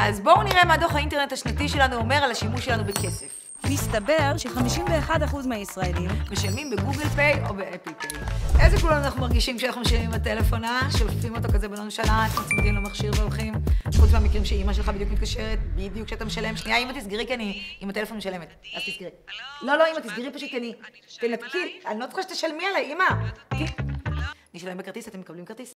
אז בואו נראה מה דוח האינטרנט השנתי שלנו אומר על השימוש שלנו בכסף. מסתבר ש-51% מהישראלים משלמים בגוגל פיי או באפי פיי. איזה כולנו אנחנו מרגישים כשאנחנו משלמים בטלפון, אה? שולפים אותו כזה בנונשלנט, מצמידים למכשיר והולכים. חוץ מהמקרים שאימא שלך בדיוק מתקשרת, בדיוק כשאתה משלם. שנייה, אימא תסגרי כי אני עם הטלפון משלמת. אז תסגרי. לא, לא, אימא, תסגרי פשוט כי אני... תנתקי, אני לא צריכה שתשלמי עליי, אימא. אני אשלם בכרטיס, אתם מקבלים כרטיס?